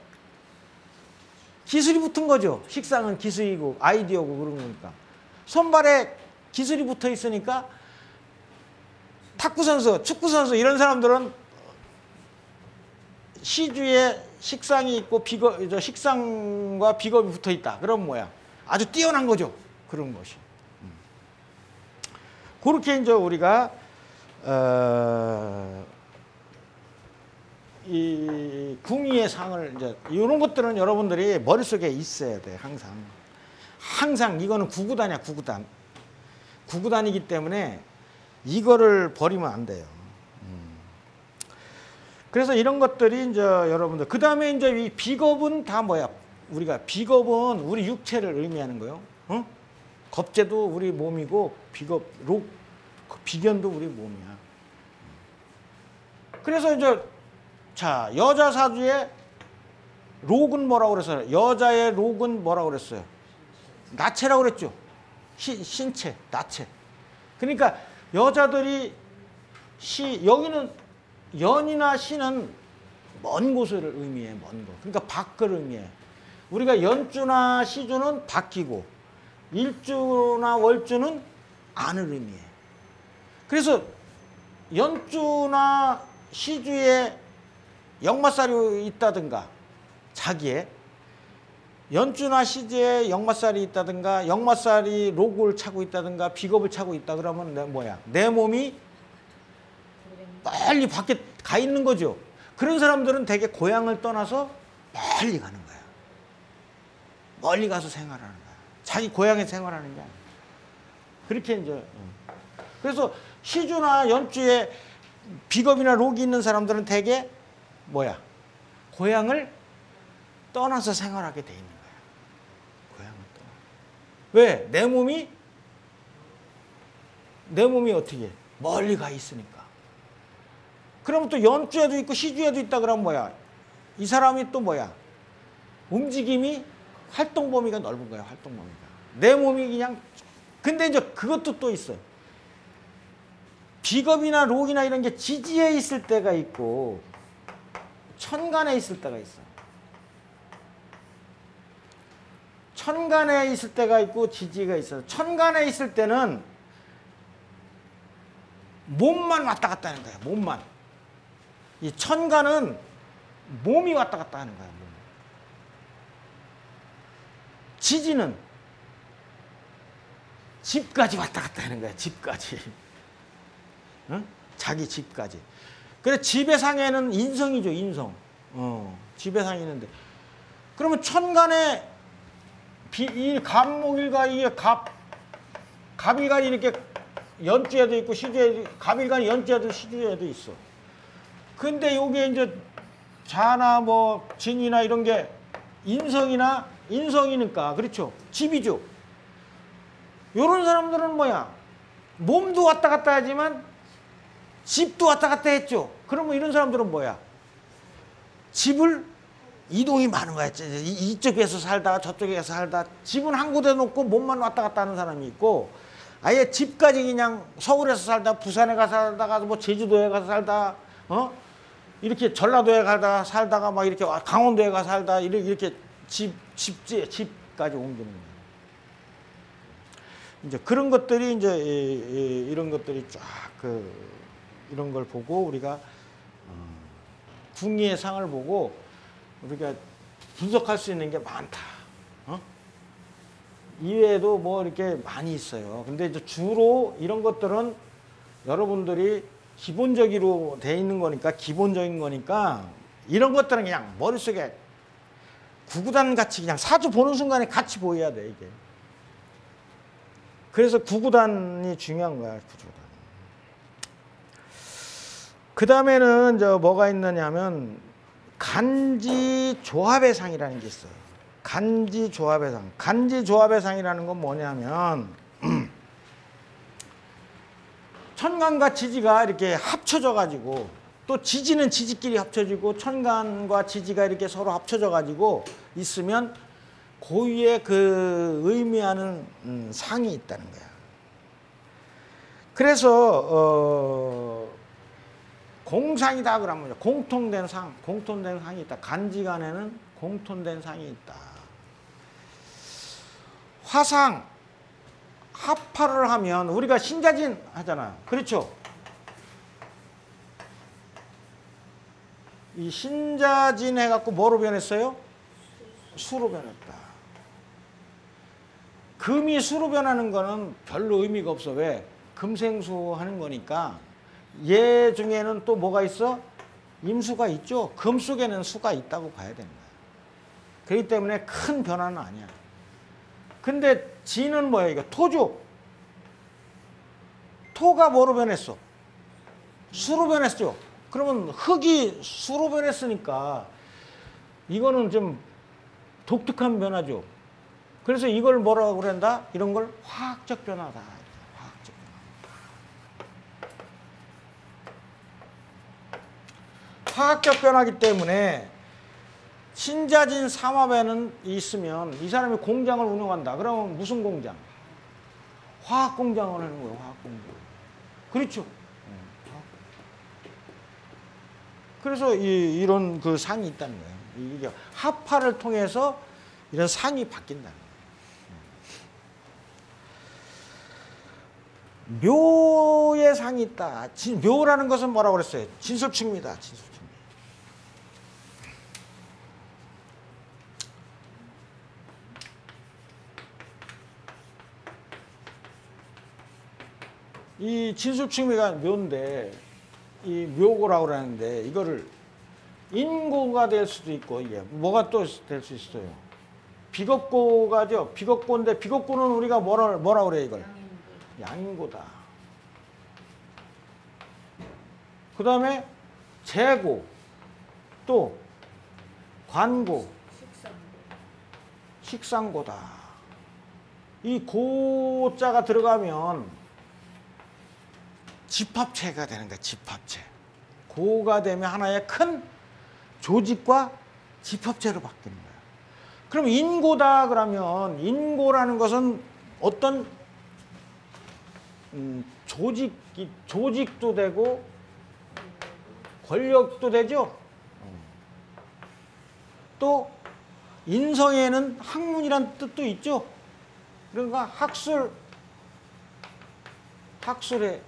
기술이 붙은 거죠. 식상은 기술이고 아이디어고 그런 거니까. 손발에 기술이 붙어 있으니까 탁구 선수, 축구 선수 이런 사람들은 시주에 식상이 있고 비겁, 저 식상과 비겁이 붙어 있다. 그럼 뭐야? 아주 뛰어난 거죠. 그런 것이. 음. 그렇게 이제 우리가 어, 이 궁의의 상을 이제 이런 것들은 여러분들이 머릿속에 있어야 돼 항상 항상 이거는 구구단이야 구구단 구구단이기 때문에 이거를 버리면 안 돼요. 음. 그래서 이런 것들이 이제 여러분들 그 다음에 이제 이 비겁은 다 뭐야? 우리가 비겁은 우리 육체를 의미하는 거요. 어? 겁제도 우리 몸이고 비겁 록 비견도 우리 몸이야. 그래서 이제 자 여자 사주의 록은 뭐라고 그랬어요? 여자의 록은 뭐라고 그랬어요? 나체라고 그랬죠. 시, 신체, 나체. 그러니까 여자들이 시 여기는 연이나 시는 먼 곳을 의미해 먼 곳. 그러니까 밖을 의미해. 우리가 연주나 시주는 바뀌고 일주나 월주는 안을 의미해. 그래서 연주나 시주에 역마살이 있다든가 자기의 연주나 시제에 역마살이 있다든가 역마살이 로고를 차고 있다든가 비겁을 차고 있다 그러면 내 뭐야 내 몸이 빨리 밖에 가 있는 거죠. 그런 사람들은 대개 고향을 떠나서 멀리 가는 거야. 멀리 가서 생활하는 거야. 자기 고향에 생활하는 게 아니야. 그렇게 이제 그래서 시주나 연주에 비겁이나 록이 있는 사람들은 대개 뭐야? 고향을 떠나서 생활하게 돼 있는 거야. 왜? 내 몸이 내 몸이 어떻게? 멀리 가 있으니까. 그러면 또 연주에도 있고 시주에도 있다 그러면 뭐야? 이 사람이 또 뭐야? 움직임이 활동 범위가 넓은 거야, 활동 범위가. 내 몸이 그냥 근데 이제 그것도 또 있어요. 비겁이나 록이나 이런 게 지지에 있을 때가 있고 천간에 있을 때가 있어. 천간에 있을 때가 있고 지지가 있어요. 천간에 있을 때는 몸만 왔다 갔다 하는 거야. 몸만. 이 천간은 몸이 왔다 갔다 하는 거야. 몸. 지지는 집까지 왔다 갔다 하는 거야. 집까지. 응? 자기 집까지. 그래 지배상에는 인성이죠. 인성. 어, 지배상이 있는데. 그러면 천간에 비, 이 갑목일가 이게 갑 갑일간이 이렇게 연주에도 있고 시주에도 갑일간이 연주에도 시주에도 있어. 근데 요게 이제 자나 뭐 진이나 이런 게 인성이나 인성이니까 그렇죠. 집이죠. 요런 사람들은 뭐야? 몸도 왔다 갔다 하지만 집도 왔다 갔다 했죠. 그러면 이런 사람들은 뭐야? 집을 이동이 많은 거야. 이쪽에서 살다 저쪽에서 살다 집은 한 곳에 놓고 몸만 왔다 갔다 하는 사람이 있고 아예 집까지 그냥 서울에서 살다 부산에 가서 살다가 뭐 제주도에 가서 살다 어 이렇게 전라도에 가다 살다가 막 이렇게 강원도에 가서 살다 이렇게 집 집지 집까지 옮기는 거예요. 이제 그런 것들이 이제 이 런 것들이 쫙 그 이런 걸 보고 우리가 어, 궁리의 상을 보고 우리가 분석할 수 있는 게 많다. 어? 이외에도 뭐 이렇게 많이 있어요. 근데 이제 주로 이런 것들은 여러분들이 기본적으로 돼 있는 거니까 기본적인 거니까 이런 것들은 그냥 머릿속에 구구단 같이 그냥 사주 보는 순간에 같이 보여야 돼 이게. 그래서 구구단이 중요한 거야 구조단. 그 다음에는 저 뭐가 있느냐면 간지 조합의 상이라는 게 있어요. 간지 조합의 상. 간지 조합의 상이라는 건 뭐냐면 천간과 지지가 이렇게 합쳐져 가지고 또 지지는 지지끼리 합쳐지고 천간과 지지가 이렇게 서로 합쳐져 가지고 있으면 고유의 그 의미하는 음, 상이 있다는 거야. 그래서 어 공상이다 그러면 공통된 상, 공통된 상이 있다. 간지간에는 공통된 상이 있다. 화상 합파를 하면 우리가 신자진 하잖아요. 그렇죠? 이 신자진 해갖고 뭐로 변했어요? 수로 변했다. 금이 수로 변하는 거는 별로 의미가 없어. 왜? 금생수 하는 거니까 얘 중에는 또 뭐가 있어? 임수가 있죠. 금 속에는 수가 있다고 봐야 되는. 그렇기 때문에 큰 변화는 아니야. 근데 지는 뭐야 이거 토죠. 토가 뭐로 변했어? 수로 변했죠. 그러면 흙이 수로 변했으니까 이거는 좀 독특한 변화죠. 그래서 이걸 뭐라고 그런다? 이런 걸 화학적 변화다. 화학적 변화. 화학적 변화기 때문에 신자진 삼합에는 있으면 이 사람이 공장을 운영한다. 그러면 무슨 공장? 화학 공장을 하는 거예요. 화학 공장. 그렇죠. 그래서 이, 이런 그 상이 있다는 거예요. 이게 합파를 통해서 이런 상이 바뀐다는 거예요. 묘의 상이 있다. 진, 묘라는 것은 뭐라고 그랬어요? 진술충입니다. 진술충. 이 진술충미가 묘인데 이 묘고라고 그러는데 이거를 인고가 될 수도 있고 이게 뭐가 또 될 수 있어요. 비겁고가죠. 비겁고인데 비겁고는 우리가 뭐라 뭐라 그래 이걸 양인고다. 그 다음에 재고 또 관고 식상고다. 이 고자가 들어가면 집합체가 되는 거야, 집합체. 고가 되면 하나의 큰 조직과 집합체로 바뀌는 거야. 그럼 인고다 그러면 인고라는 것은 어떤 음, 조직 조직도 되고 권력도 되죠. 또 인성에는 학문이란 뜻도 있죠. 그러니까 학술 학술의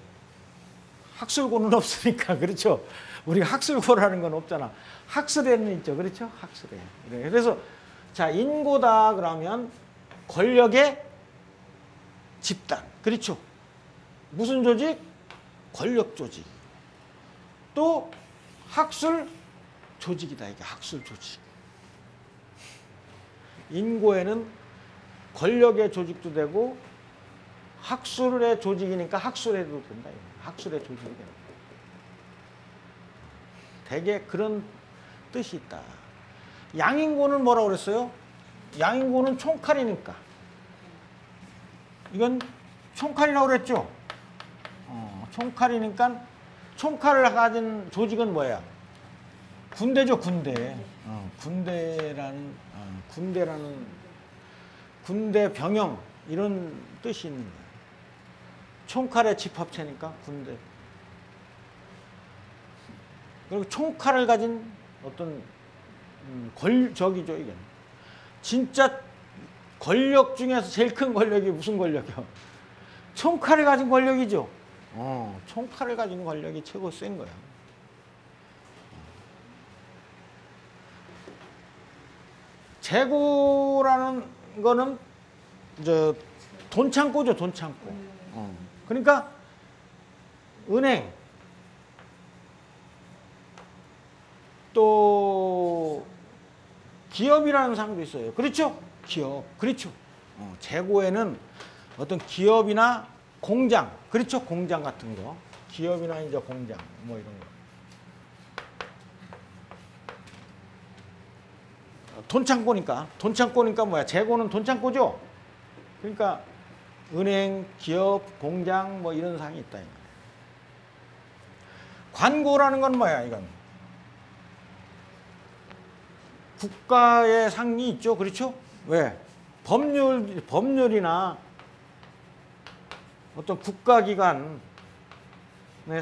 학술고는 없으니까 그렇죠. 우리가 학술고라는 건 없잖아. 학술에는 있죠. 그렇죠? 학술에. 그래서 자 인고다 그러면 권력의 집단. 그렇죠. 무슨 조직? 권력 조직. 또 학술 조직이다. 이게 학술 조직. 인고에는 권력의 조직도 되고 학술의 조직이니까 학술에도 된다. 학술의 조직이 된다. 대개 그런 뜻이 있다. 양인고는 뭐라고 그랬어요? 양인고는 총칼이니까. 이건 총칼이라고 그랬죠? 어, 총칼이니까 총칼을 가진 조직은 뭐야? 군대죠, 군대. 어, 군대라는, 어, 군대라는, 군대 병영, 이런 뜻이 있는 거예요. 총칼의 집합체니까 군대. 그리고 총칼을 가진 어떤 음, 권적이죠 이게. 진짜 권력 중에서 제일 큰 권력이 무슨 권력이요? 총칼을 가진 권력이죠. 어, 총칼을 가진 권력이 최고 센 거야. 재고라는 거는 저돈 창고죠, 돈 창고. 어. 그러니까 은행 또 기업이라는 사람도 있어요. 그렇죠? 기업. 그렇죠. 어, 재고에는 어떤 기업이나 공장. 그렇죠? 공장 같은 거. 기업이나 이제 공장 뭐 이런 거. 돈 창고니까 돈 창고니까 뭐야 재고는 돈 창고죠 그러니까 은행, 기업, 공장 뭐 이런 상이 있다. 이거. 관고라는 건 뭐야 이건 국가의 상이 있죠, 그렇죠? 왜 법률 법률이나 어떤 국가기관의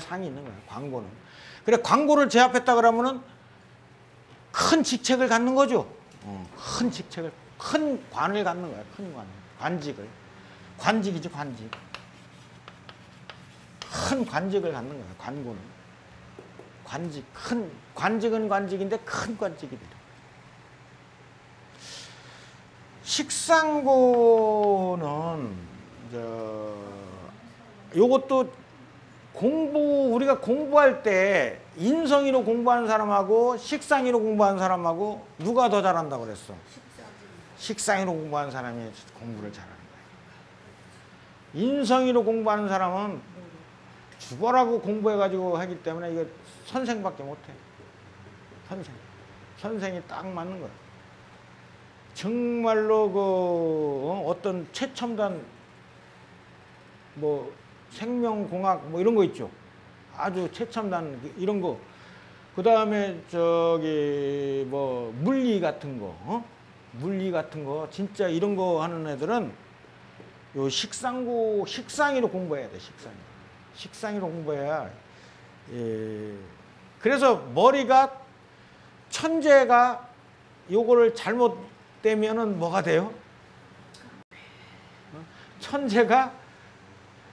상이 있는 거야 광고는. 그래 광고를 제압했다 그러면은 큰 직책을 갖는 거죠. 어, 큰 직책을 큰 관을 갖는 거야, 큰 관, 관직을. 관직이죠, 관직. 큰 관직을 갖는 거야, 관고는. 관직, 큰, 관직은 관직인데 큰 관직이 되는. 식상고는, 저, 요것도 공부, 우리가 공부할 때 인성이로 공부하는 사람하고 식상이로 공부하는 사람하고 누가 더 잘한다고 그랬어? 식상이로 공부하는 사람이 공부를 잘하는. 인성이로 공부하는 사람은 죽어라고 공부해가지고 하기 때문에 이거 선생밖에 못해. 선생. 선생이 딱 맞는 거야. 정말로 그 어, 어떤 최첨단 뭐 생명공학 뭐 이런 거 있죠. 아주 최첨단 그 이런 거. 그 다음에 저기 뭐 물리 같은 거, 어? 물리 같은 거 진짜 이런 거 하는 애들은 요 식상고 식상이로 공부해야 돼. 식상. 식상이로 공부해야. 예. 그래서 머리가 천재가 요거를 잘못되면은 뭐가 돼요? 어? 천재가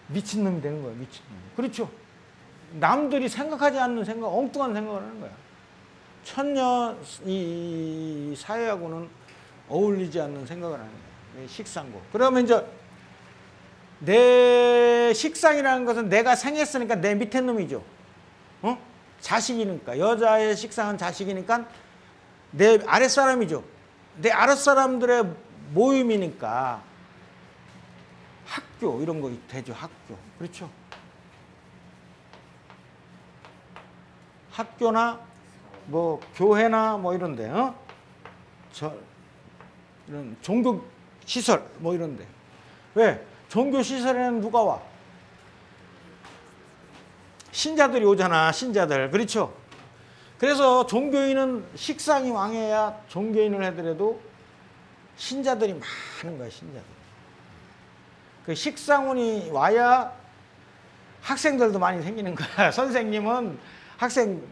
미친놈이 되는 거예요. 미친놈. 그렇죠. 남들이 생각하지 않는 생각, 엉뚱한 생각을 하는 거야. 천년 이 사회하고는 어울리지 않는 생각을 하는 거야. 식상고. 그러면 이제 내 식상이라는 것은 내가 생했으니까 내 밑에 놈이죠. 어? 자식이니까 여자의 식상은 자식이니까 내 아랫사람이죠. 내 아랫사람들의 모임이니까 학교 이런 거 되죠. 학교. 그렇죠. 학교나 뭐 교회나 뭐 이런데 어? 저 이런 종교 시설 뭐 이런데 왜 종교 시설에는 누가 와? 신자들이 오잖아 신자들. 그렇죠? 그래서 종교인은 식상이 왕해야 종교인을 하더라도 신자들이 많은 거야 신자들 그 식상운이 와야 학생들도 많이 생기는 거야. 선생님은 학생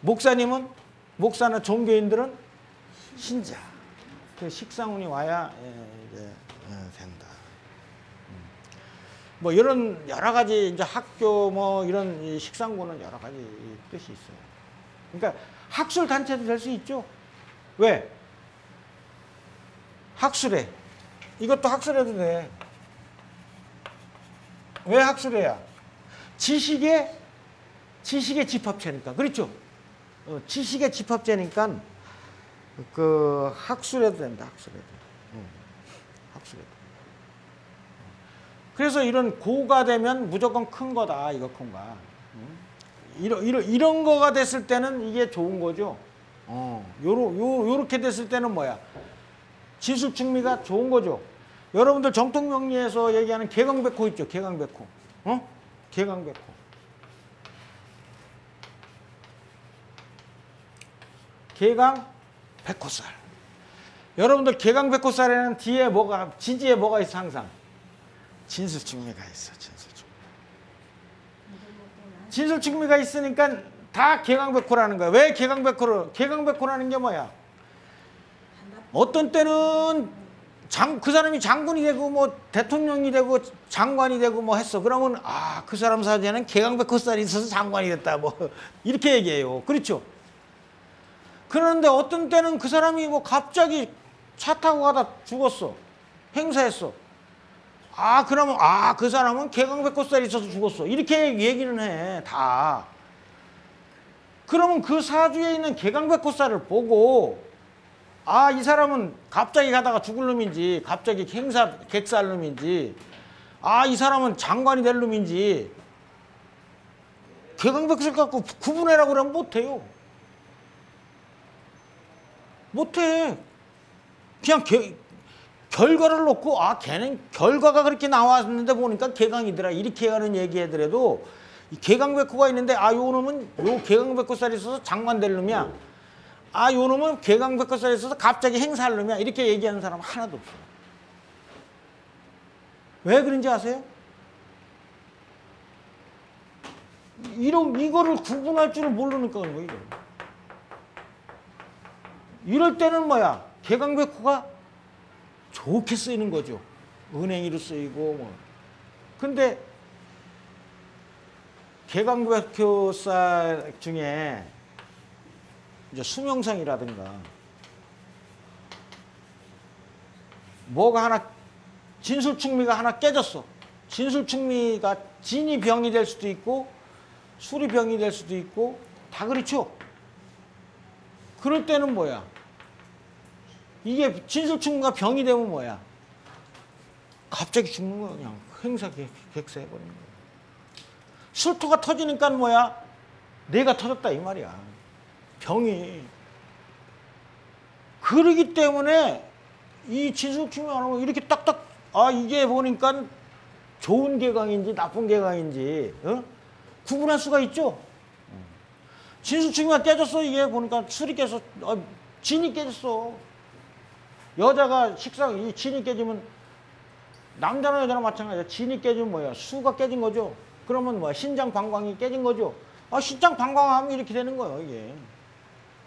목사님은 목사나 종교인들은 신자. 그 식상운이 와야 예, 예, 된다. 음. 뭐 이런 여러 가지 이제 학교 뭐 이런 식상고는 여러 가지 뜻이 있어요. 그러니까 학술 단체도 될 수 있죠. 왜? 학술회. 이것도 학술회도 돼. 왜 학술회야? 지식의 지식의 집합체니까 그렇죠. 어, 지식의 집합체니까 그 학술해도 된다. 학술해도. 응. 학술해도. 그래서 이런 고가 되면 무조건 큰 거다. 이거 큰 거야. 응? 이런 이런 이런 거가 됐을 때는 이게 좋은 거죠. 어, 요렇게 됐을 때는 뭐야? 지술 충미가 좋은 거죠. 여러분들 정통명리에서 얘기하는 개강백호 있죠. 개강백호. 어? 개강백호. 개강 백호살. 여러분들 개강 백호살에는 뒤에 뭐가 지지에 뭐가 있어 항상 진술충미가 있어 진술충미. 진술충미가 있으니까 다 개강백호라는 거야. 왜 개강백호를? 개강백호라는 게 뭐야? 어떤 때는 장, 그 사람이 장군이 되고 뭐 대통령이 되고 장관이 되고 뭐 했어. 그러면 아, 그 사람 사전에는 개강백호 살이 있어서 장관이 됐다. 뭐 이렇게 얘기해요. 그렇죠? 그런데 어떤 때는 그 사람이 뭐 갑자기 차 타고 가다 죽었어. 행사했어. 아, 그러면, 아, 그 사람은 개강백호살이 있어서 죽었어. 이렇게 얘기는 해, 다. 그러면 그 사주에 있는 개강백호살을 보고, 아, 이 사람은 갑자기 가다가 죽을 놈인지, 갑자기 행사, 객살 놈인지, 아, 이 사람은 장관이 될 놈인지, 개강백호살 갖고 구분해라고 그러면 못해요. 못해. 그냥 개- 결과를 놓고 아 걔는 결과가 그렇게 나왔는데 보니까 개강이더라 이렇게 하는 얘기하더라도 이 개강백호가 있는데 아 요 놈은 요 개강백호살이 있어서 장관 될 놈이야 아 요 놈은 개강백호살이 있어서 갑자기 행사할 놈이야 이렇게 얘기하는 사람 하나도 없어요 왜 그런지 아세요? 이런 이거를 구분할 줄을 모르니까 그런 거예요. 이럴 때는 뭐야? 개강백호가 좋게 쓰이는 거죠. 은행이로 쓰이고 뭐. 근데 개강백호살 중에 이제 수명상이라든가 뭐가 하나 진술충미가 하나 깨졌어. 진술충미가 진이 병이 될 수도 있고 술이 병이 될 수도 있고 다 그렇죠. 그럴 때는 뭐야? 이게 진술충미가 병이 되면 뭐야? 갑자기 죽는 거야 그냥 행사 객- 객사해버리는 거야. 술토가 터지니까 뭐야? 내가 터졌다 이 말이야. 병이. 그러기 때문에 이 진술충이 안 하면 이렇게 딱딱 아 이게 보니까 좋은 개강인지 나쁜 개강인지 어? 구분할 수가 있죠. 진술충이가 깨졌어 이게 보니까 술이 깨서 아, 진이 깨졌어. 여자가 식상 이 진이 깨지면 남자나 여자나 마찬가지야. 진이 깨지면 뭐야? 수가 깨진 거죠. 그러면 뭐야? 신장 방광이 깨진 거죠. 아 신장 방광하면 이렇게 되는 거예요 이게.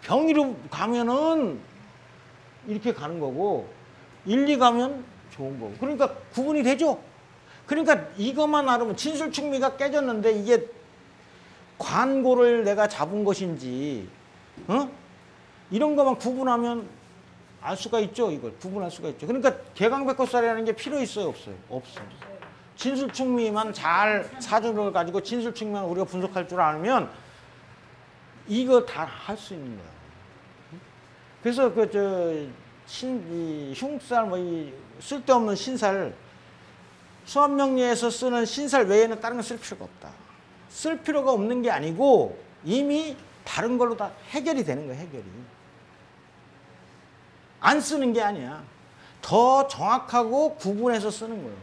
병이로 가면은 이렇게 가는 거고 일리 가면 좋은 거고 그러니까 구분이 되죠 그러니까 이것만 알으면 진술충미가 깨졌는데 이게 관고를 내가 잡은 것인지 어? 이런 것만 구분하면 알 수가 있죠 이걸. 구분할 수가 있죠. 그러니까 개강백호살이라는 게 필요 있어요 없어요? 없어요. 진술 충미만 잘 사주를 가지고 진술 충미만 우리가 분석할 줄 알면 이거 다 할 수 있는 거야 그래서 그 저 신, 이 흉살 뭐 이 쓸데없는 신살 수압명리에서 쓰는 신살 외에는 다른 거 쓸 필요가 없다. 쓸 필요가 없는 게 아니고 이미 다른 걸로 다 해결이 되는 거야 해결이. 안 쓰는 게 아니야. 더 정확하고 구분해서 쓰는 거예요.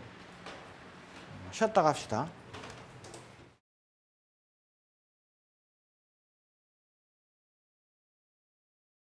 쉬었다 갑시다.